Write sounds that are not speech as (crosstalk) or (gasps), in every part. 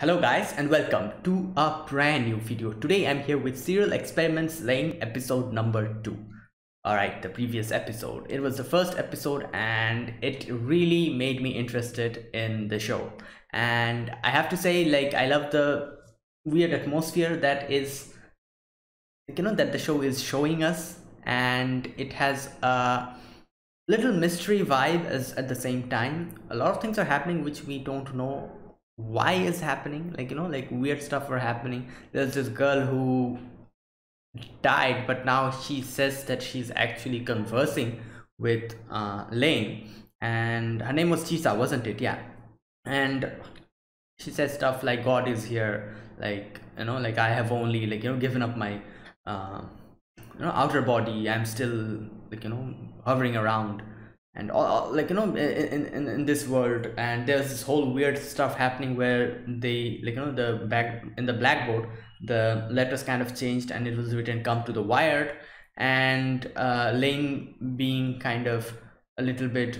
Hello guys and welcome to a brand new video. Today I'm here with Serial Experiments Lain episode number 2. Alright, the previous episode. It was the first episode and it really made me interested in the show. And I have to say like I love the weird atmosphere that is you know that the show is showing us and it has a little mystery vibe as at the same time. A lot of things are happening which we don't know why is happening? Like you know like weird stuff are happening. There's this girl who died but now she says that she's actually conversing with uh, Lain. And her name was Chisa wasn't it? Yeah. And she says stuff like God is here. Like you know like I have only like you know given up my uh, you know outer body. I'm still like you know hovering around and all, like you know in, in in this world and there's this whole weird stuff happening where they like you know the back in the blackboard the letters kind of changed and it was written come to the wired and uh, Lain being kind of a little bit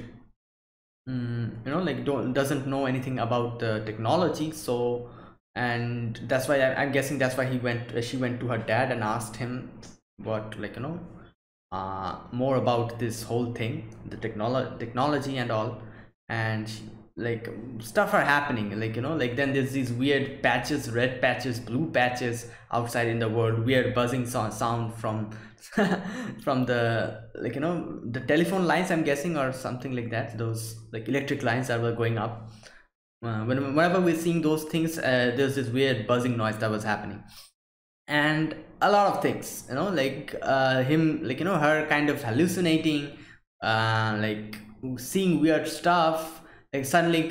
um, you know like don't doesn't know anything about the technology so and that's why I, i'm guessing that's why he went she went to her dad and asked him what like you know uh, more about this whole thing the technology technology and all. And like stuff are happening like you know like then there's these weird patches red patches blue patches outside in the world weird buzzing sound, sound from (laughs) from the like you know the telephone lines i'm guessing or something like that those like electric lines that were going up. Uh, whenever we're seeing those things uh, there's this weird buzzing noise that was happening and a lot of things you know like uh, him like you know her kind of hallucinating uh, like seeing weird stuff like suddenly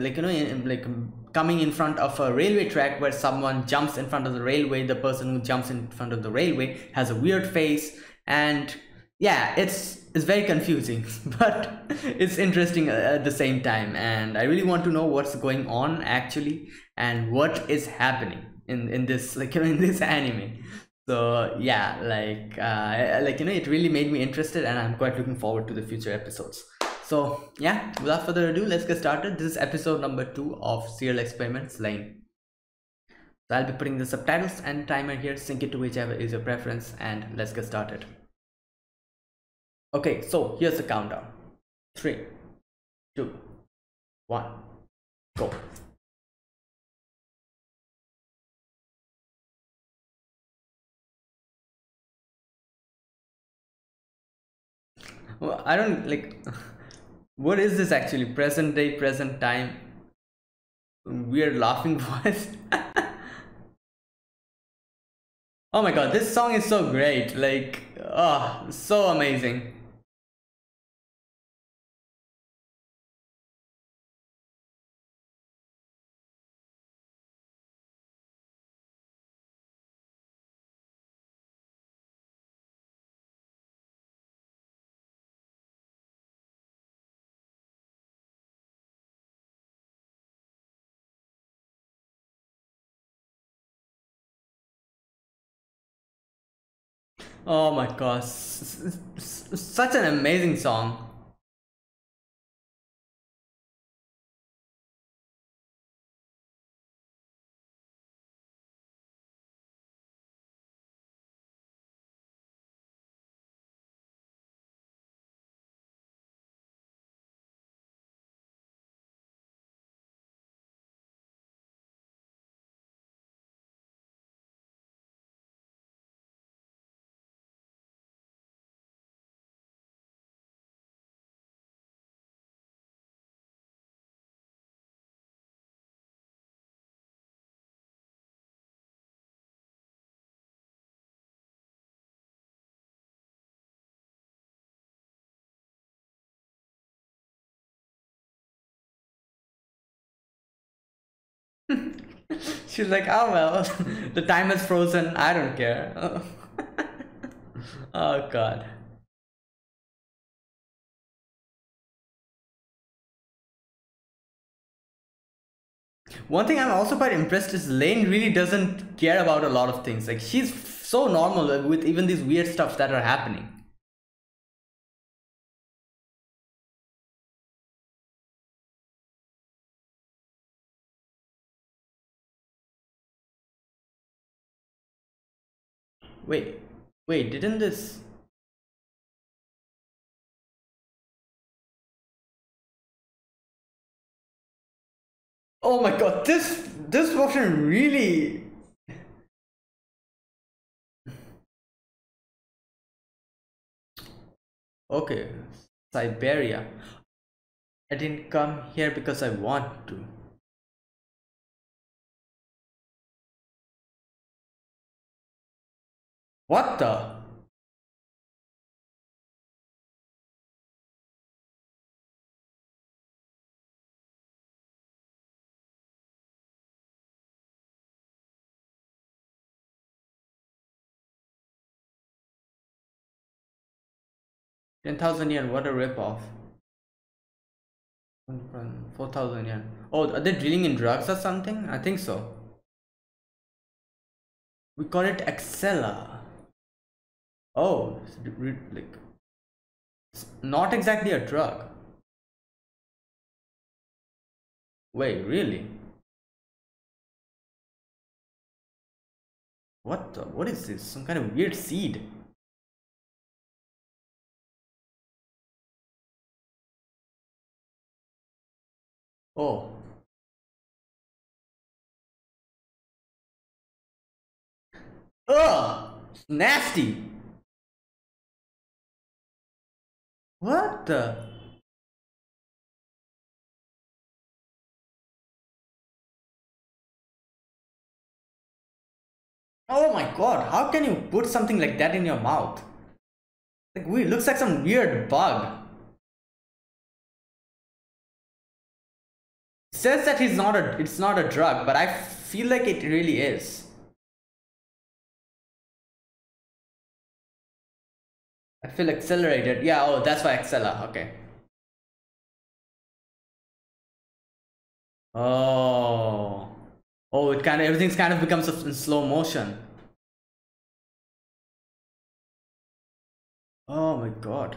like you know like coming in front of a railway track where someone jumps in front of the railway the person who jumps in front of the railway has a weird face and yeah it's it's very confusing (laughs) but it's interesting at the same time and i really want to know what's going on actually and what is happening in in this (laughs) like in this anime. So yeah like uh like you know it really made me interested and i'm quite looking forward to the future episodes. So yeah without further ado let's get started. This is episode number two of serial experiments Lain. So i'll be putting the subtitles and timer here. Sync it to whichever is your preference and let's get started. Okay so here's the countdown. Three two one go well, I don't like (laughs) what is this actually? Present day present time. Weird laughing (laughs) voice. Oh my god this song is so great. Like oh so amazing Oh my gosh, such an amazing song. (laughs) She's like, oh well, (laughs) the time is frozen. I don't care. (laughs) oh god. One thing I'm also quite impressed is Lain really doesn't care about a lot of things. Like she's so normal with even these weird stuff that are happening. Wait, wait, didn't this... Oh my god, this, this wasn't really... Okay, Cyberia. I didn't come here because I want to. What the? Ten thousand yen, what a ripoff. Four thousand yen. Oh, are they dealing in drugs or something? I think so. We call it Accela. Oh, like it's not exactly a drug. Wait, really? What the? What is this? Some kind of weird seed. Oh. Ugh! Nasty! What the? Oh my god, how can you put something like that in your mouth? Like, we looks like some weird bug. says that he's not a it's not a drug but i feel like it really is i feel accelerated. Yeah oh that's why Accela ah, okay. Oh. Oh it kind of everything's kind of becomes in slow motion. Oh my god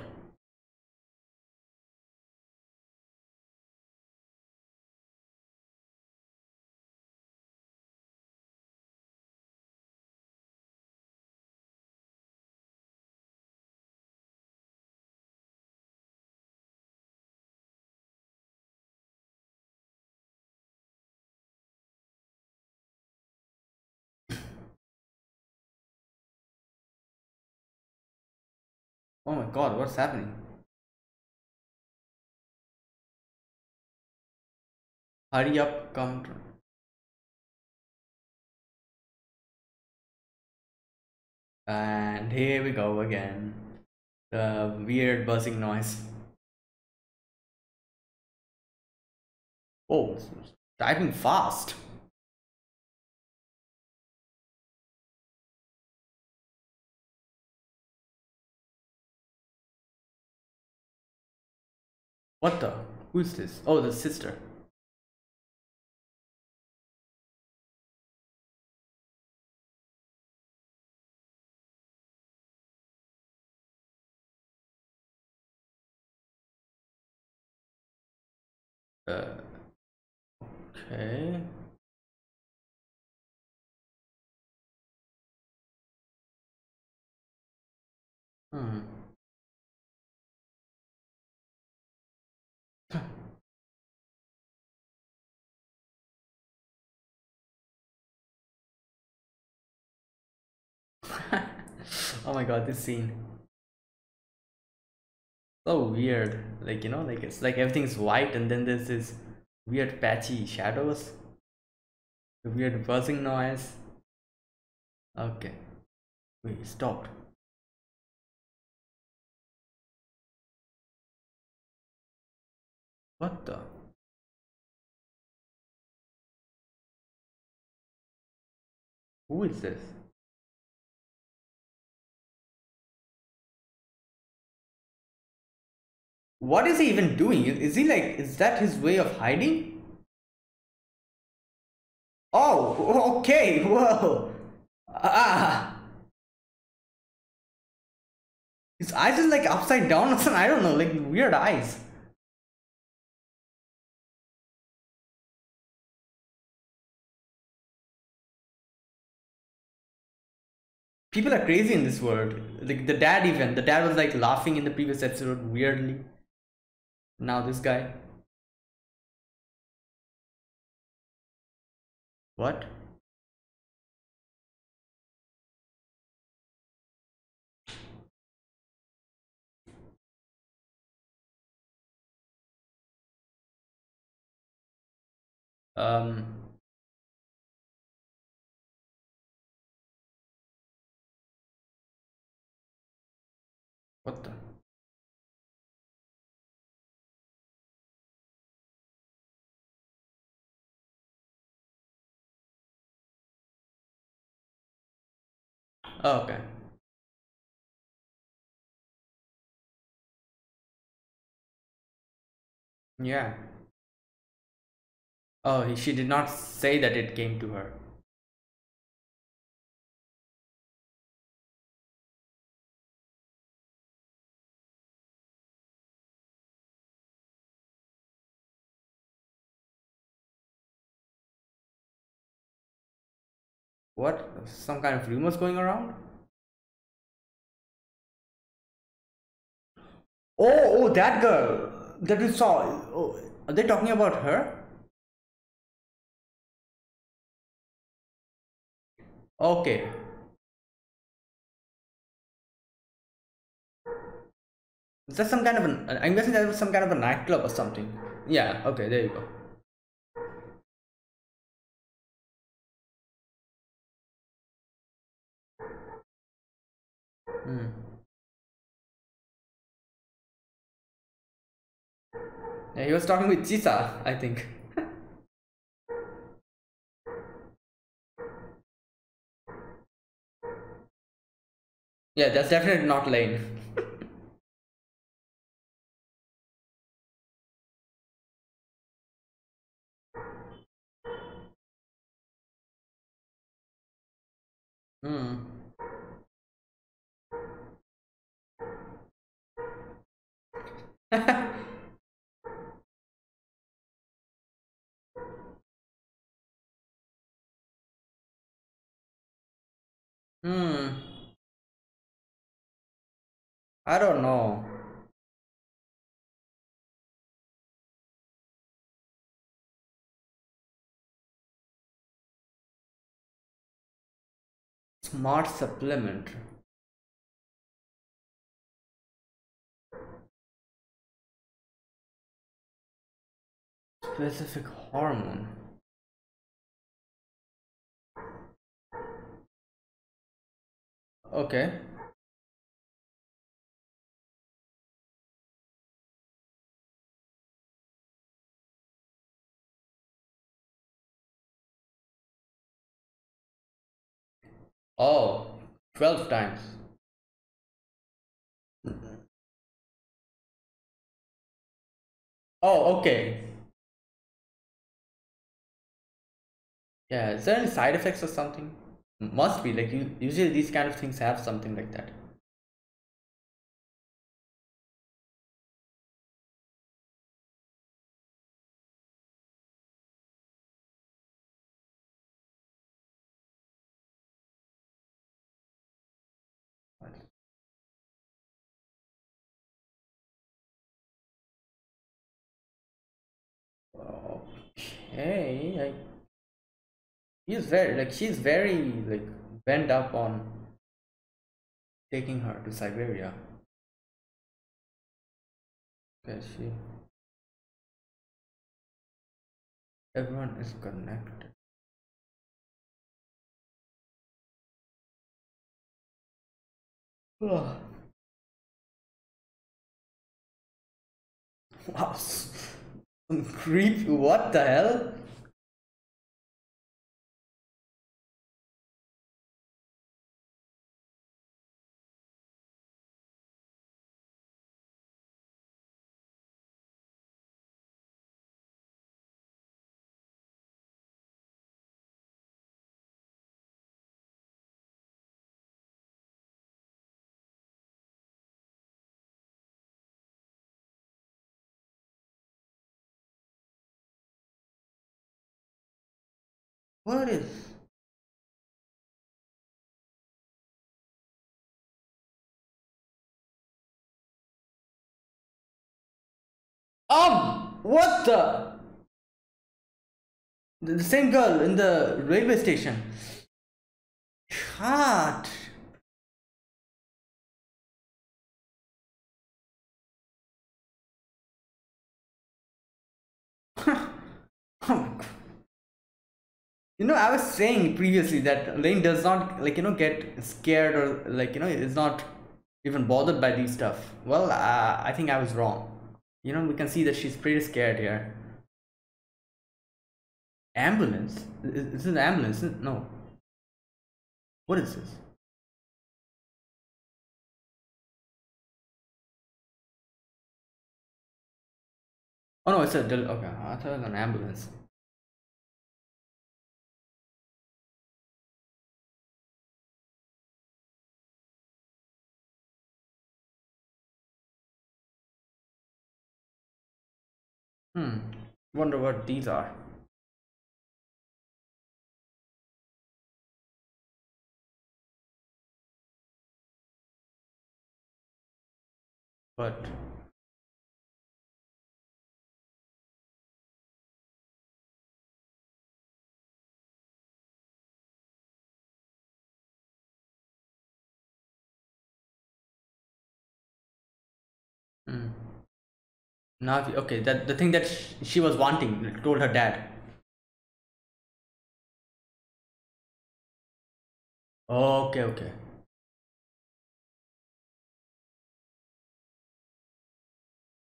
Oh my god, what's happening? Hurry up, come. And here we go again. The weird buzzing noise. Oh, typing fast. What the? Who's this? Oh, the sister. Uh, okay. Hmm. Oh my god, this scene. So weird. Like, you know, like it's like everything's white and then there's this weird patchy shadows. The weird buzzing noise. Okay. Wait, stopped. What the? Who is this? What is he even doing? Is he like, is that his way of hiding? Oh, (laughs) okay, (laughs) whoa. Ah. His eyes is like upside down or (laughs) something, I don't know, like weird eyes. people are crazy in this world like the dad even the dad was like laughing in the previous episode weirdly now this guy. What? Um what the oh, okay. Yeah. Oh she did not say that it came to her What? Some kind of rumors going around? Oh, oh, that girl that we saw. Oh, are they talking about her? Okay. Is that some kind of an? I'm guessing that was some kind of a nightclub or something. Yeah. Okay. There you go. Hmm. Yeah, he was talking with Chisa, I think. (laughs) yeah, that's definitely not Lain. (laughs) Hmm. Hmm. I don't know. Smart supplement. Specific hormone. Okay. Oh, 12 times. Mm-hmm. Oh, okay. Yeah, is there any side effects or something? Must be, like, you, usually these kind of things have something like that. Okay, I he's very like she's very like bent up on taking her to Cyberia. Okay, she everyone is connected. Ugh. Wow, (laughs) some creep. What the hell? What is? Um, what the? The same girl in the railway station. Heart. You know i was saying previously that Lain does not like you know get scared or like you know is not even bothered by these stuff. Well uh, i think i was wrong. You know we can see that she's pretty scared here. Ambulance? Is, it an ambulance? No. What is this? Oh no it's a okay i thought it was an ambulance Hmm. Wonder what these are. But Hmm. Navi, okay, that the thing that she was wanting, told her dad. Okay, okay.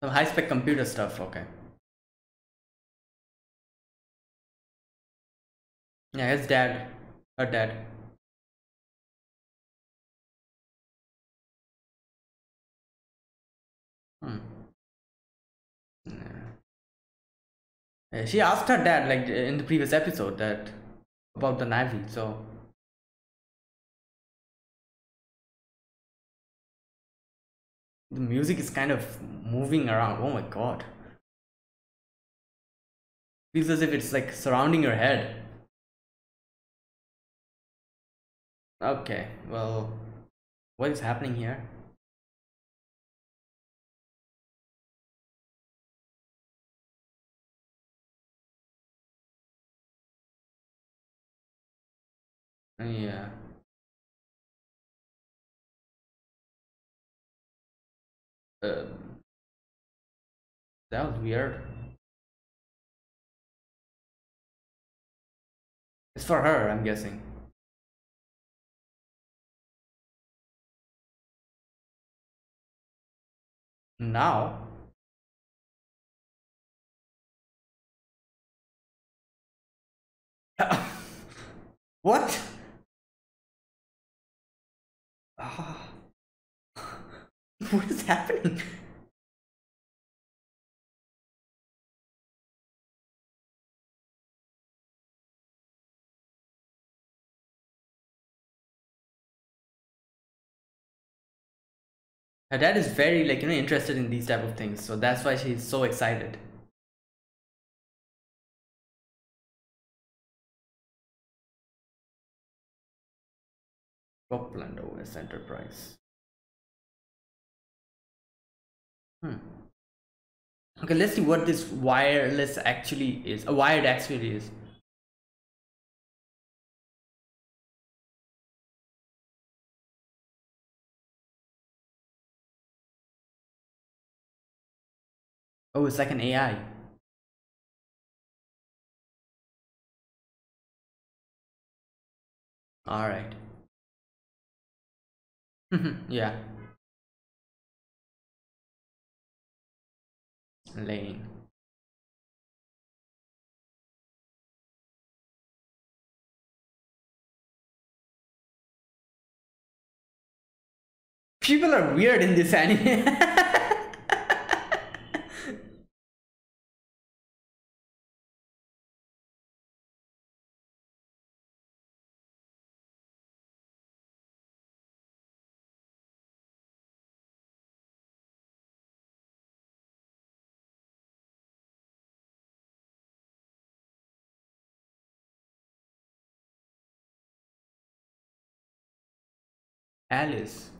Some high spec computer stuff, okay. Yeah, his dad, her dad. Hmm. She asked her dad like in the previous episode that about the Navi so. The music is kind of moving around oh my god. Feels as if it's like surrounding your head. Okay well what is happening here Yeah. Um, that was weird. It's for her, I'm guessing. Now? (laughs) what? Ah. (laughs) what is happening? Her dad is very like you know interested in these type of things, so that's why she's so excited. Copland OS Enterprise. Hmm. Okay, let's see what this wireless actually is. A wired actually is. Oh, it's like an AI. All right. Mm-hmm, yeah. Lain. People are weird in this anime. (laughs) Alice.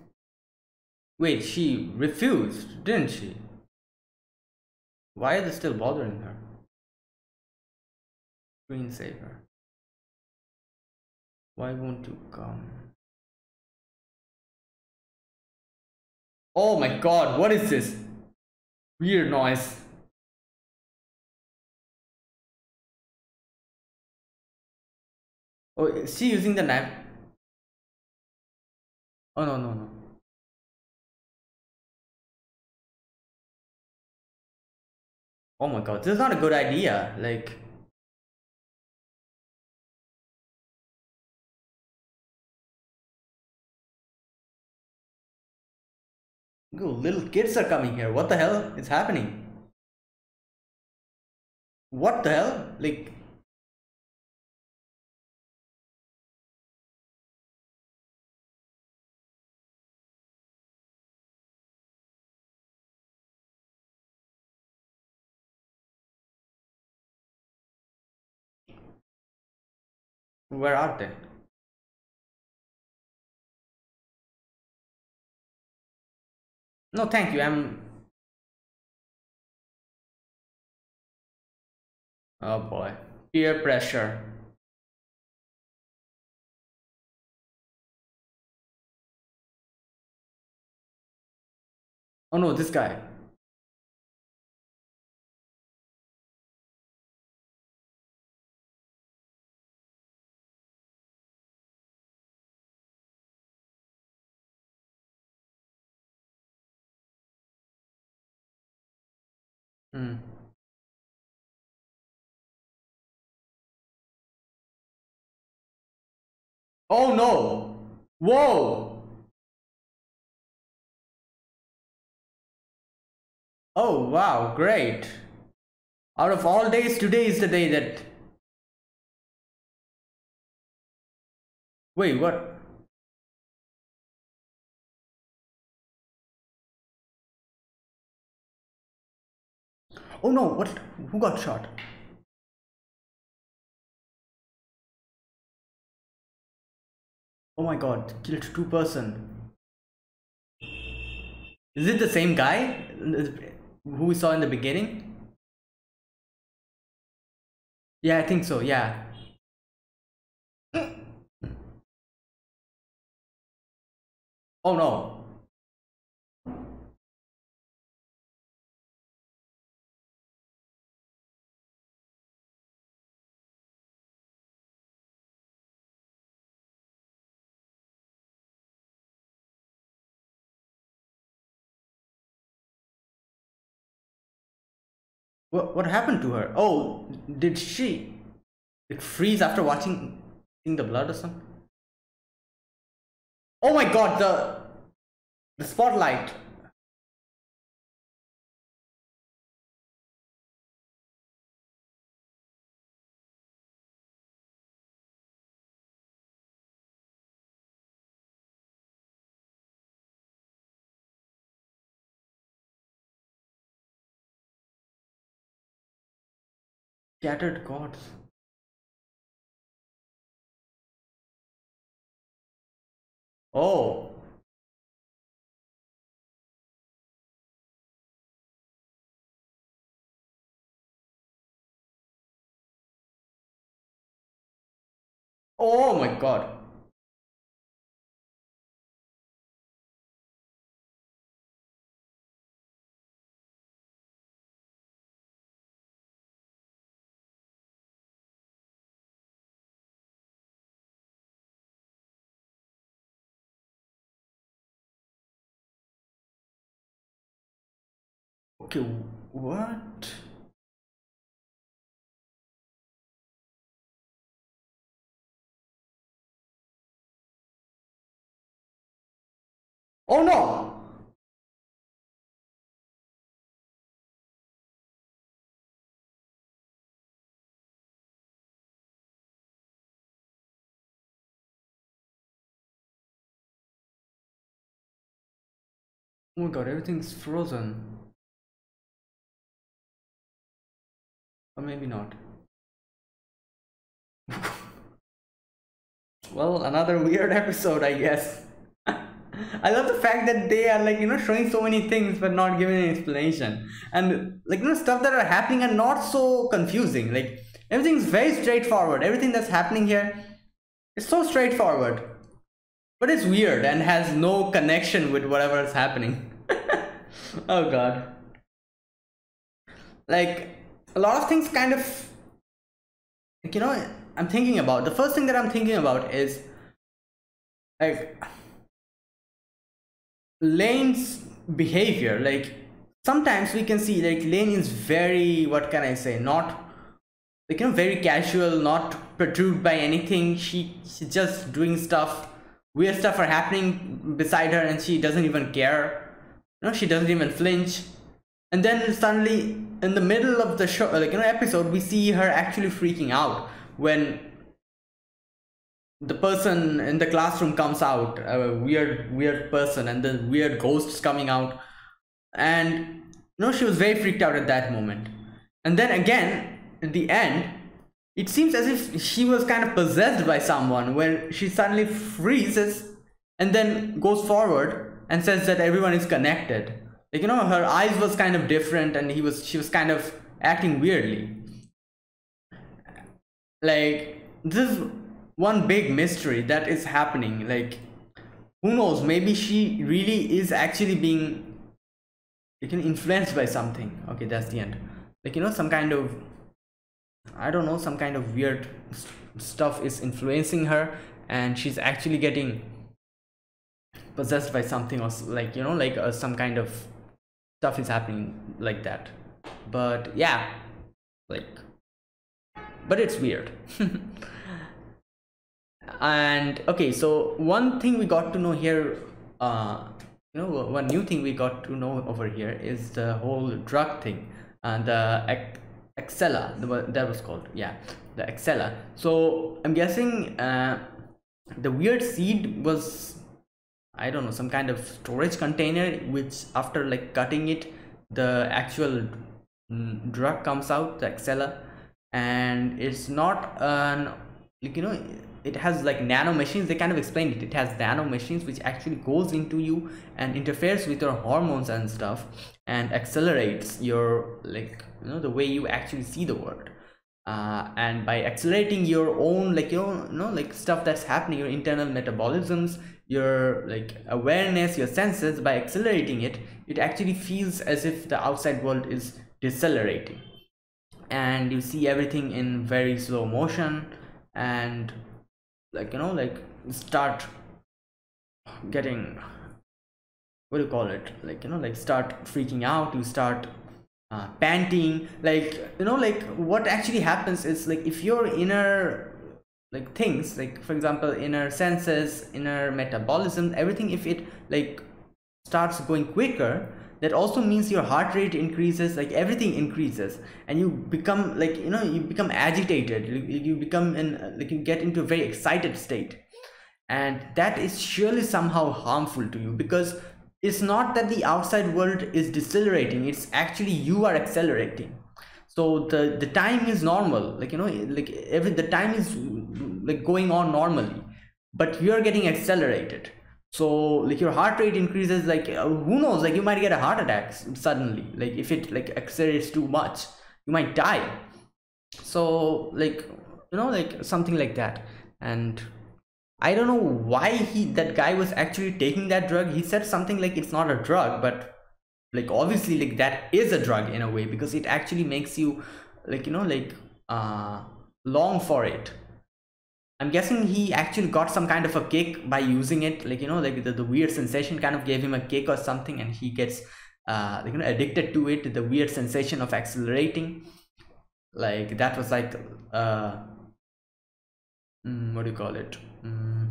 Wait, she refused, didn't she? Why are they still bothering her? Screensaver. Why won't you come? Oh my god, what is this? Weird noise. Oh, is she using the knife? Oh no, no, no. Oh my god, this is not a good idea. Like, Ooh, little kids are coming here. What the hell is happening? What the hell? Like, where are they? No, thank you. I'm. Oh boy. Peer pressure. Oh no, this guy. Hmm. Oh no! Whoa! Oh wow, great. Out of all days, today is the day that... Wait, what? Oh no, what? Who got shot? Oh my god, killed two person. Is it the same guy who we saw in the beginning? Yeah, I think so, yeah. Oh no. What what happened to her? Oh, did she like freeze after watching seeing the blood or something? Oh my god, the the spotlight. Scattered gods. Oh. Oh my god. Okay, what? Oh no! Oh my god, everything's frozen. Or maybe not. (laughs) well, another weird episode, I guess. (laughs) I love the fact that they are like you know showing so many things but not giving an explanation, and like you know stuff that are happening are not so confusing. Like everything's very straightforward. Everything that's happening here is so straightforward, but it's weird and has no connection with whatever is happening. (laughs) oh god. Like a lot of things kind of like you know I'm thinking about the first thing that I'm thinking about is like Lain's behavior, like sometimes we can see like Lain is very what can I say, not like you know very casual, not perturbed by anything. She she's just doing stuff, weird stuff are happening beside her, and she doesn't even care. You know, she doesn't even flinch. And then suddenly, in the middle of the show, like know, episode, we see her actually freaking out when the person in the classroom comes out a weird weird person and the weird ghosts coming out. And you know she was very freaked out at that moment. And then again at the end it seems as if she was kind of possessed by someone when she suddenly freezes and then goes forward and says that everyone is connected like you know her eyes was kind of different and he was she was kind of acting weirdly. Like this is one big mystery that is happening. Like who knows? Maybe she really is actually being you can influenced by something. Okay that's the end. Like you know some kind of i don't know some kind of weird stuff is influencing her and she's actually getting possessed by something or like you know like uh, some kind of stuff is happening like that but yeah like but it's weird (laughs) and okay so one thing we got to know here uh you know one new thing we got to know over here is the whole drug thing and the Accela, that was called yeah the Accela. so i'm guessing uh the weird seed was i don't know some kind of storage container which after like cutting it the actual mm, drug comes out the Accela, and it's not an like you know it has like nano machines. They kind of explained it. It has nano machines which actually goes into you and interferes with your hormones and stuff and accelerates your like you know the way you actually see the world. Uh, and by accelerating your own like your you know like stuff that's happening your internal metabolisms your like awareness your senses by accelerating it it actually feels as if the outside world is decelerating. And you see everything in very slow motion and like you know like start getting what do you call it? Like you know like start freaking out you start uh, panting. Like you know like what actually happens is like if your inner like things like for example inner senses inner metabolism everything if it like starts going quicker that also means your heart rate increases like everything increases. And you become like you know you become agitated you, you become in like you get into a very excited state. And that is surely somehow harmful to you because it's not that the outside world is decelerating it's actually you are accelerating. So the the time is normal like you know like every the time is like going on normally but you're getting accelerated. So like your heart rate increases like uh, who knows? Like you might get a heart attack suddenly. Like if it like accelerates too much you might die. So like you know like something like that. And i don't know why he that guy was actually taking that drug. He said something like it's not a drug but like obviously like that is a drug in a way because it actually makes you like you know like uh long for it I'm guessing he actually got some kind of a kick by using it, like you know, like the, the weird sensation kind of gave him a kick or something, and he gets uh, you know addicted to it. The weird sensation of accelerating, like that was like uh, mm, what do you call it? Mm,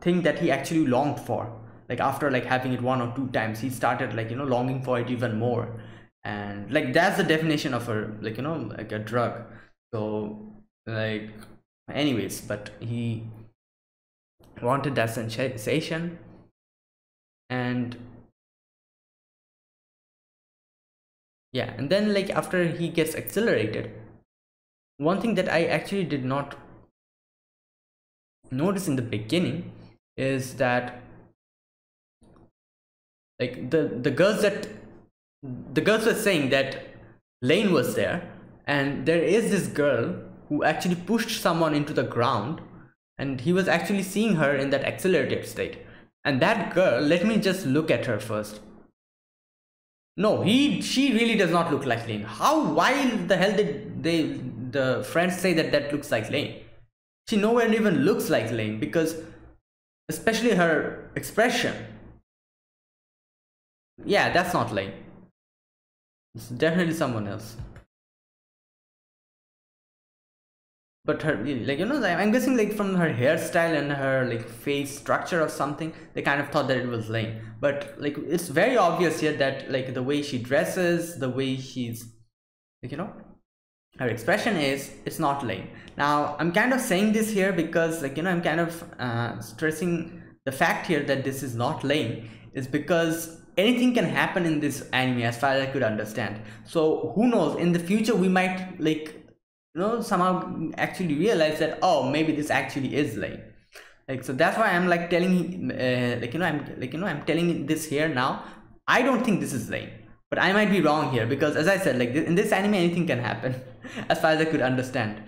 thing that he actually longed for. Like after like having it one or two times, he started like you know longing for it even more, and like that's the definition of a like you know like a drug. So like anyways but he wanted that sensation and yeah and then like after he gets accelerated one thing that i actually did not notice in the beginning is that like the the girls that the girls were saying that Lain was there and there is this girl who actually pushed someone into the ground and he was actually seeing her in that accelerated state. And that girl let me just look at her first. No he she really does not look like Lain. How why the hell did they the friends say that that looks like Lain? She nowhere even looks like Lain because especially her expression. Yeah that's not Lain. It's definitely someone else but her like you know i'm guessing like from her hairstyle and her like face structure or something they kind of thought that it was Lain. But like it's very obvious here that like the way she dresses the way she's like you know her expression is it's not Lain. Now i'm kind of saying this here because like you know i'm kind of uh, stressing the fact here that this is not Lain is because anything can happen in this anime as far as i could understand. So who knows? In the future we might like you know somehow actually realize that oh maybe this actually is Lain like so that's why i'm like telling uh, like you know i'm like you know i'm telling this here now. I don't think this is Lain but i might be wrong here because as i said like in this anime anything can happen (laughs) as far as i could understand.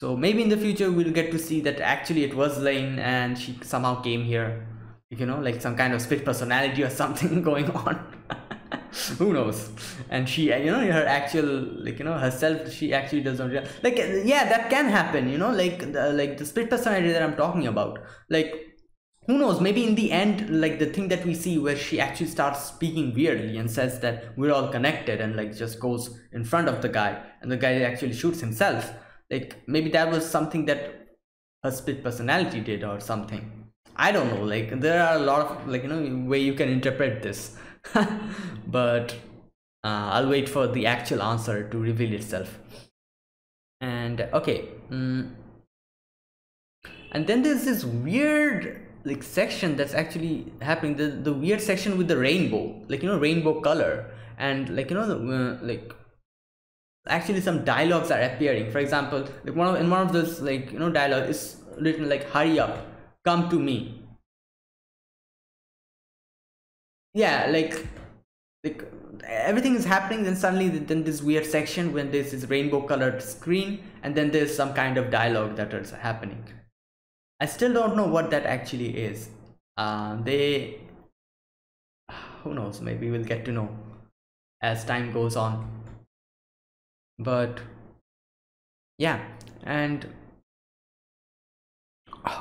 So maybe in the future we'll get to see that actually it was Lain and she somehow came here you know like some kind of split personality or (laughs) something going on (laughs) (laughs) who knows? And she you know her actual like you know herself she actually doesn't like yeah that can happen you know like the, like the split personality that i'm talking about. Like who knows? Maybe in the end like the thing that we see where she actually starts speaking weirdly and says that we're all connected and like just goes in front of the guy and the guy actually shoots himself. Like maybe that was something that her split personality did or something. I don't know. Like there are a lot of like you know way you can interpret this (laughs) but uh, I'll wait for the actual answer to reveal itself. And okay mm. and then there's this weird like section that's actually happening the the weird section with the rainbow like you know rainbow color. And like you know the, uh, like actually some dialogues are appearing. For example like one of in one of those like you know dialogue is written like hurry up come to me yeah like like everything is happening then suddenly then this weird section when there's this rainbow colored screen and then there's some kind of dialogue that is happening. I still don't know what that actually is. Uh, they who knows maybe we'll get to know as time goes on. But yeah and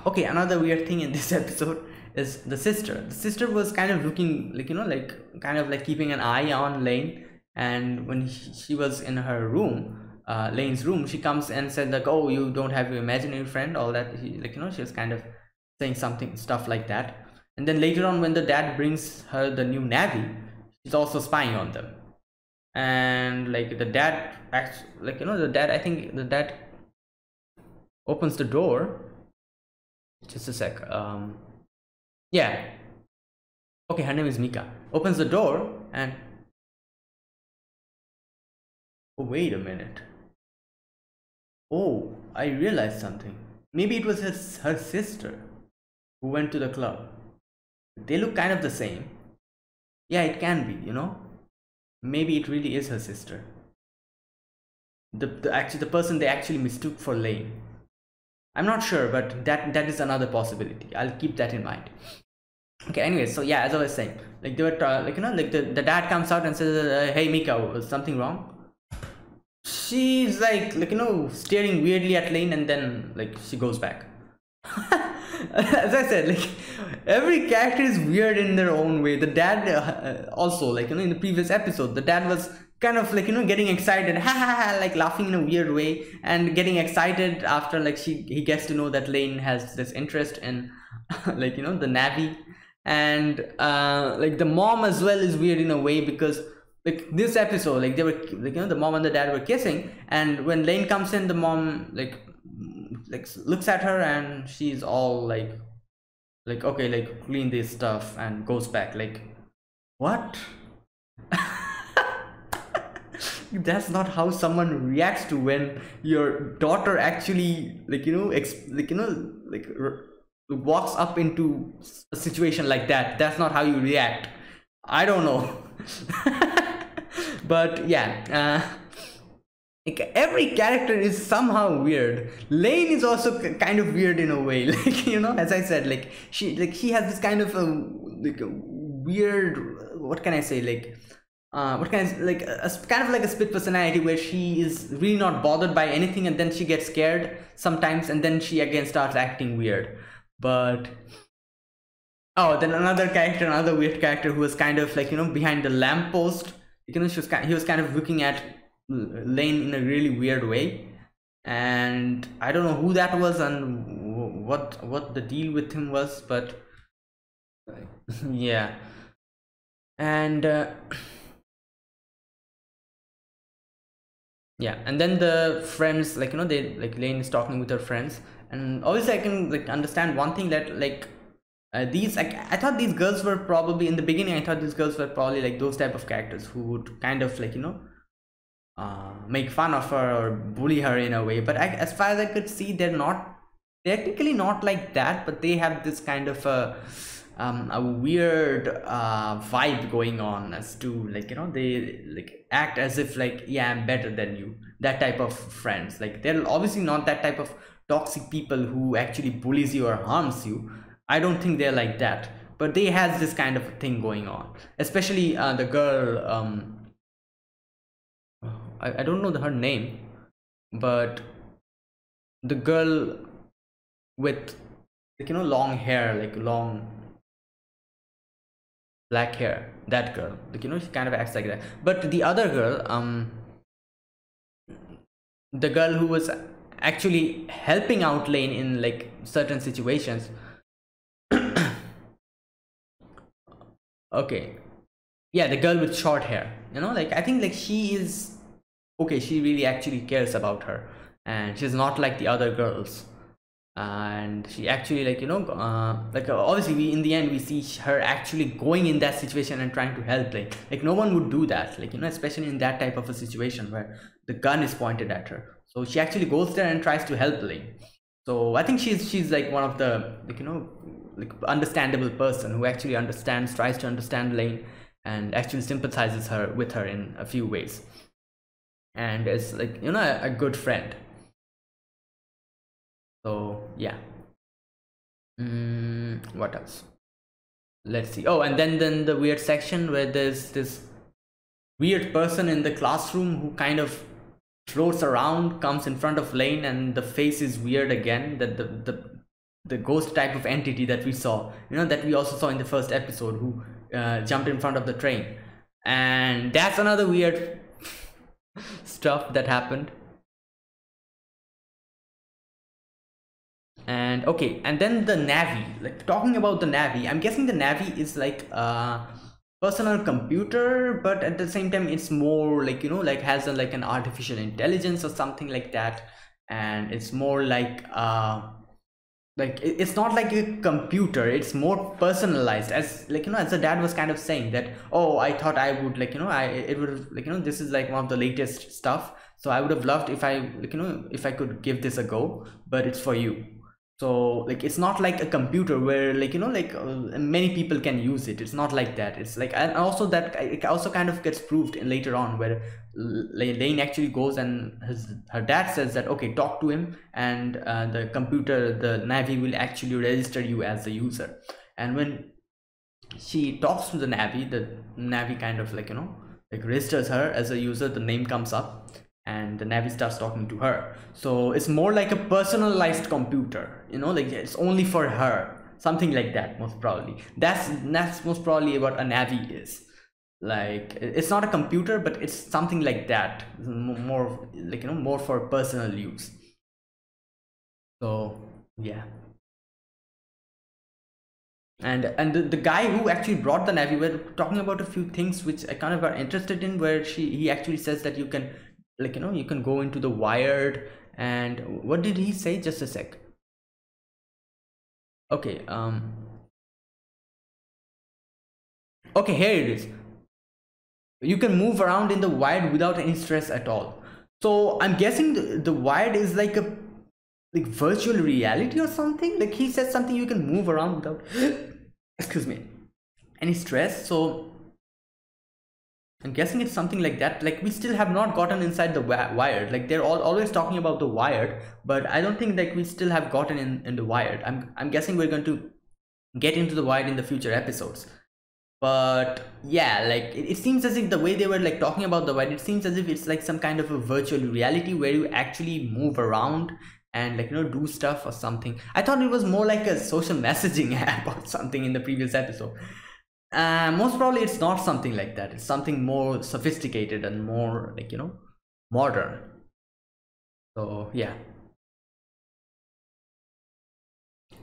okay another weird thing in this (laughs) episode is the sister. The sister was kind of looking like you know like kind of like keeping an eye on Lain. And when he, she was in her room uh, Lain's room she comes and said like oh you don't have your imaginary friend all that. He, like you know she was kind of saying something stuff like that. And then later on when the dad brings her the new navi she's also spying on them. And like the dad acts like you know the dad i think the dad opens the door. Just a sec um yeah. Okay, her name is Mika. Opens the door and... Oh, wait a minute. Oh, I realized something. Maybe it was his, her sister who went to the club. They look kind of the same. Yeah, it can be, you know? Maybe it really is her sister. The, the actually the person they actually mistook for Lain. I'm not sure, but that that is another possibility. I'll keep that in mind. Okay, anyway, so yeah, as I was saying, like they were uh, like you know, like the, the dad comes out and says, uh, "Hey, Mika, was something wrong?" She's like like you know staring weirdly at Lain, and then like she goes back. (laughs) as I said, like every character is weird in their own way. The dad uh, also, like you know, in the previous episode, the dad was kind of like you know getting excited (laughs) ha ha ha like laughing in a weird way and getting excited after like she he gets to know that Lain has this interest in (laughs) like you know the navi and uh like the mom as well is weird in a way because like this episode like they were like you know the mom and the dad were kissing and when Lain comes in the mom like like looks at her and she's all like like okay like clean this stuff and goes back like what (laughs) that's not how someone reacts to when your daughter actually like you know like you know like walks up into a situation like that that's not how you react I don't know. (laughs) but yeah, uh, like every character is somehow weird. Lain is also kind of weird in a way. (laughs) Like you know, as I said, like she like she has this kind of a like a weird. What can I say? Like uh, what kind of like a, kind of like a split personality where she is really not bothered by anything and then she gets scared sometimes and then she again starts acting weird. But oh then another character another weird character who was kind of like you know behind the lamppost you know she was kind, he was kind of looking at Lain in a really weird way. And i don't know who that was and what what the deal with him was but (laughs) yeah. And uh, yeah and then the friends like you know they like Lain is talking with her friends. And obviously i can like understand one thing that like uh, these like i thought these girls were probably in the beginning i thought these girls were probably like those type of characters who would kind of like you know uh, make fun of her or bully her in a way. But I, as far as i could see they're not technically not like that but they have this kind of a um, a weird uh, vibe going on as to like you know they like act as if like yeah i'm better than you that type of friends. Like they're obviously not that type of toxic people who actually bullies you or harms you. I don't think they're like that. But they has this kind of thing going on. Especially uh, the girl um I, I don't know the, her name but the girl with like you know long hair like long black hair that girl. Like you know she kind of acts like that. But the other girl um the girl who was actually helping out Lain in like certain situations. (coughs) Okay. Yeah the girl with short hair. You know like i think like she is okay she really actually cares about her. And she's not like the other girls and she actually like you know uh, like uh, obviously we in the end we see her actually going in that situation and trying to help like like no one would do that like you know especially in that type of a situation where the gun is pointed at her. So she actually goes there and tries to help Lain so I think she's she's like one of the like you know like understandable person who actually understands tries to understand Lain and actually sympathizes her with her in a few ways. And is like you know a, a good friend so yeah. Mm, what else? Let's see. Oh and then then the weird section where there's this weird person in the classroom who kind of floats around comes in front of Lain and the face is weird again that the the the ghost type of entity that we saw you know that we also saw in the first episode who uh, jumped in front of the train. And that's another weird (laughs) stuff that happened and okay and then the navi. Like talking about the navi i'm guessing the navi is like a personal computer but at the same time it's more like you know like has a, like an artificial intelligence or something like that. And it's more like uh like it's not like a computer it's more personalized. As like you know as the dad was kind of saying that oh i thought i would like you know i it would like you know this is like one of the latest stuff. So i would have loved if i like you know if i could give this a go but it's for you so like it's not like a computer where like you know like uh, many people can use it. It's not like that. It's like and also that it also kind of gets proved in later on where Lain actually goes and his her dad says that okay talk to him and uh, the computer the navi will actually register you as the user. And when she talks to the navi the navi kind of like you know like registers her as a user the name comes up and the Navi starts talking to her. So it's more like a personalized computer, you know, like it's only for her, something like that, most probably. That's that's most probably what a Navi is. Like it's not a computer, but it's something like that, more like you know, more for personal use. So yeah. And and the, the guy who actually brought the Navi, we're talking about a few things which I kind of are interested in, where she he actually says that you can like you know you can go into the wired and what did he say? Just a sec. Okay um okay here it is. You can move around in the wired without any stress at all. So i'm guessing the, the wired is like a like virtual reality or something? Like he said something you can move around without (gasps) excuse me any stress? So I'm guessing it's something like that. Like we still have not gotten inside the wired. Like they're all always talking about the wired, but I don't think like we still have gotten in in the wired. I'm I'm guessing we're going to get into the wired in the future episodes. But yeah, like it, it seems as if the way they were like talking about the wired, it seems as if it's like some kind of a virtual reality where you actually move around and like you know do stuff or something. I thought it was more like a social (laughs) messaging app or something in the previous episode uh, most probably it's not something like that. It's something more sophisticated and more like you know modern. So yeah.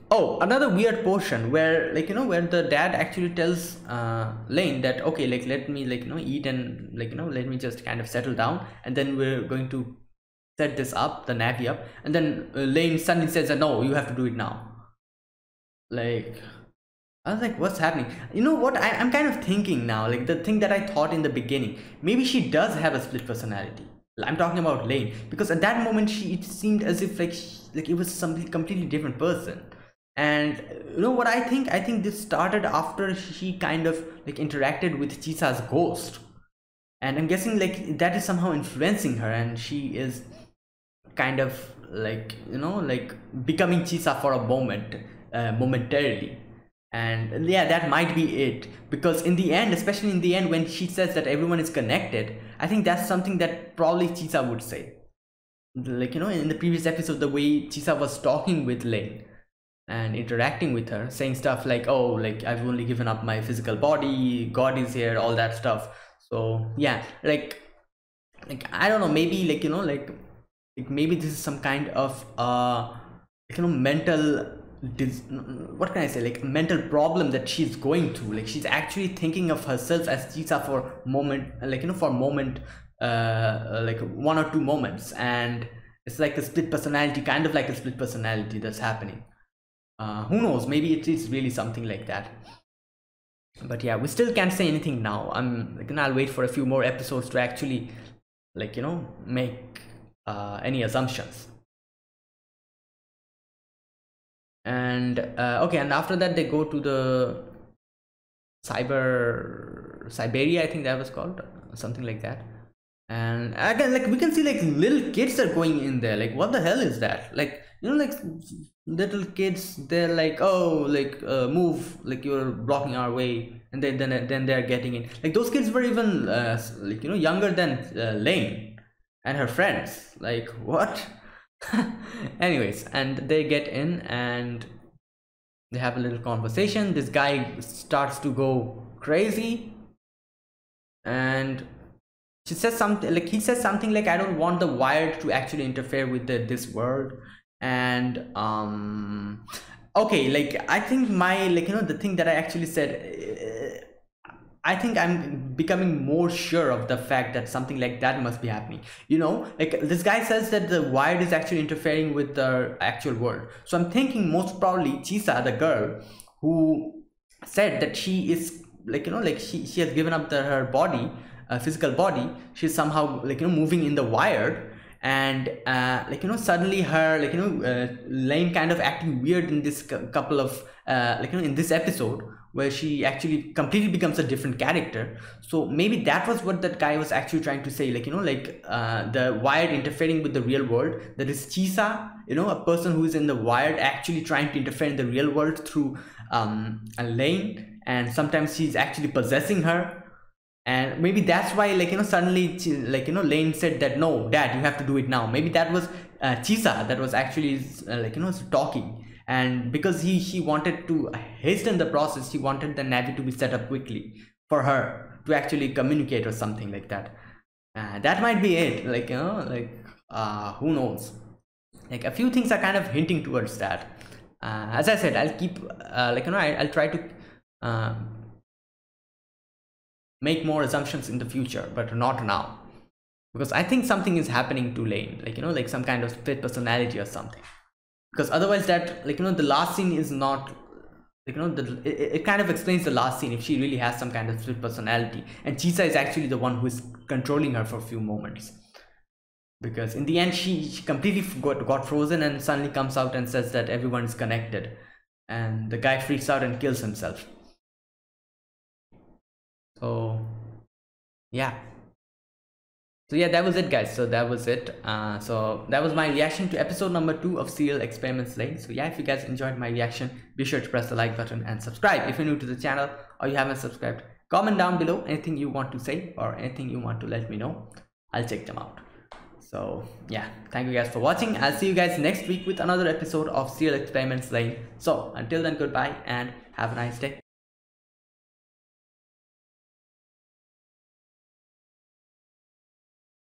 Oh another weird portion where like you know where the dad actually tells uh, Lain that okay like let me like you know eat and like you know let me just kind of settle down and then we're going to set this up the navi up. And then uh, Lain suddenly says that no you have to do it now. Like I was like, what's happening? You know what? I, am kind of thinking now, like the thing that I thought in the beginning. Maybe she does have a split personality. I'm talking about Lain because at that moment she it seemed as if like she, like it was something completely different person. And you know what I think? I think this started after she kind of like interacted with Chisa's ghost. And I'm guessing like that is somehow influencing her and she is kind of like you know like becoming Chisa for a moment uh, momentarily and yeah that might be it. Because in the end especially in the end when she says that everyone is connected i think that's something that probably chisa would say. Like you know in the previous episode the way chisa was talking with Lain and interacting with her saying stuff like oh like i've only given up my physical body god is here all that stuff. So yeah like like i don't know maybe like you know like, like maybe this is some kind of uh you know mental what can I say like mental problem that she's going through. Like she's actually thinking of herself as Chisa for moment like you know for moment uh like one or two moments. And it's like a split personality kind of like a split personality that's happening. Uh who knows? Maybe it is really something like that. But yeah we still can't say anything now. I'm like i'll wait for a few more episodes to actually like you know make uh any assumptions and uh, okay and after that they go to the cyber Cyberia i think that was called something like that. And again like we can see like little kids are going in there. Like what the hell is that? Like you know like little kids they're like oh like uh, move like you're blocking our way. And then then then they're getting in. Like those kids were even uh, like you know younger than uh, Lain and her friends. Like what (laughs) anyways and they get in and they have a little conversation. This guy starts to go crazy and she says something like he says something like i don't want the wired to actually interfere with the, this world. And um okay like i think my like you know the thing that i actually said I think I'm becoming more sure of the fact that something like that must be happening. You know, like this guy says that the wired is actually interfering with the actual world. So I'm thinking most probably Chisa, the girl who said that she is like, you know, like she, she has given up the, her body, uh, physical body. She's somehow like, you know, moving in the wired and uh, like you know suddenly her like you know uh, Lain kind of acting weird in this couple of uh, like you know in this episode where she actually completely becomes a different character. So maybe that was what that guy was actually trying to say like you know like uh, the wired interfering with the real world. That is chisa you know a person who is in the wired actually trying to interfere in the real world through um, a Lain. And sometimes she's actually possessing her. And maybe that's why like you know suddenly like you know Lain said that no dad you have to do it now. Maybe that was uh, chisa that was actually uh, like you know talking and because he he wanted to hasten the process he wanted the navi to be set up quickly for her to actually communicate or something like that. Uh, that might be it. Like you know like uh who knows? Like a few things are kind of hinting towards that. Uh, as i said i'll keep uh, like you know I, will try to uh, make more assumptions in the future but not now. Because i think something is happening to Lain like you know like some kind of split personality or something because otherwise that like you know the last scene is not like you know the, it, it kind of explains the last scene if she really has some kind of split personality. And chisa is actually the one who is controlling her for a few moments. Because in the end she, she completely got, got frozen and suddenly comes out and says that everyone is connected. And the guy freaks out and kills himself. So yeah so yeah that was it guys. So that was it. Uh, so that was my reaction to episode number two of serial experiments Lain. So yeah if you guys enjoyed my reaction be sure to press the like button and subscribe. If you're new to the channel or you haven't subscribed comment down below anything you want to say or anything you want to let me know. I'll check them out. So yeah thank you guys for watching. I'll see you guys next week with another episode of serial experiments Lain. So until then goodbye and have a nice day